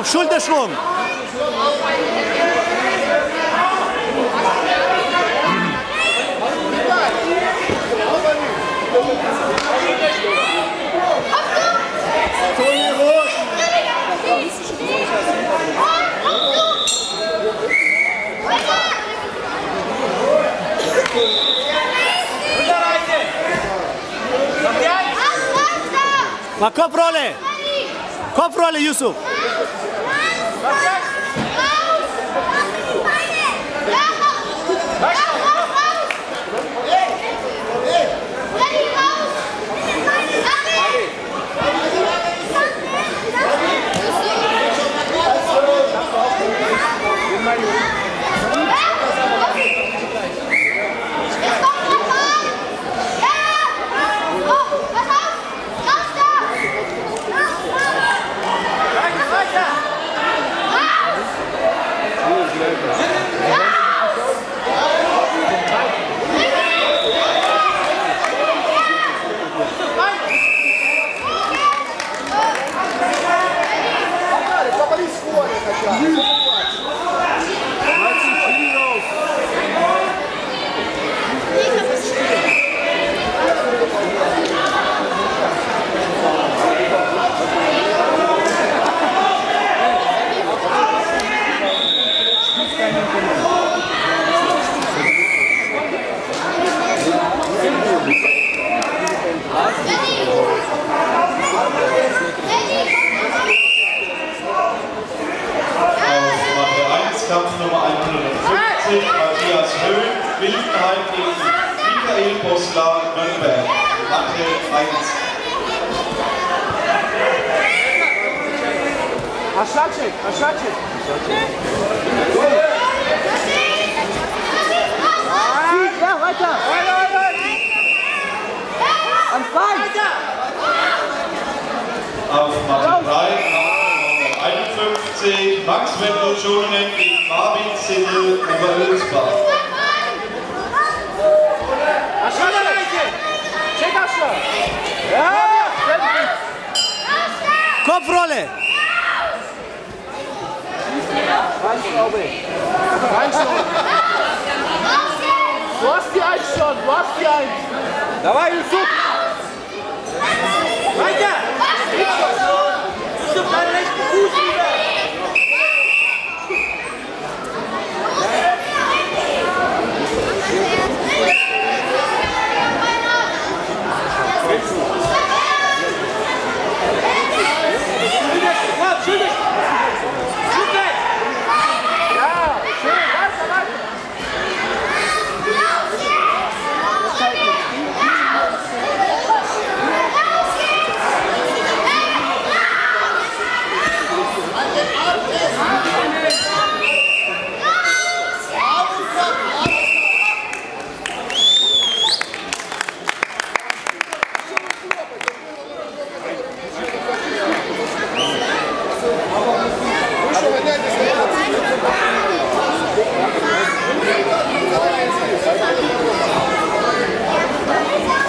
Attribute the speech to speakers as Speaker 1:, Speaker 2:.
Speaker 1: Yusuf, Schulterschwung. Mal Kopfrolle. Kopfrolle, Yusuf.
Speaker 2: Astrid Matthias Höhn, Wildenheim halt gegen Michael Bosler, Nürnberg. Antritt 1.
Speaker 3: Aschaczyk, Aschaczyk. Sieg, ja, weiter. Weiter, weiter.
Speaker 2: Auf Matte 3,
Speaker 3: 52 Max-Wendel-Schulungen in Marvin-Sittel Oberülsbach.
Speaker 1: Kopfrolle!
Speaker 3: Reinschraube! Reinschraube! Du hast die Eins schon! Du hast die Eins! Давай, Юсуп!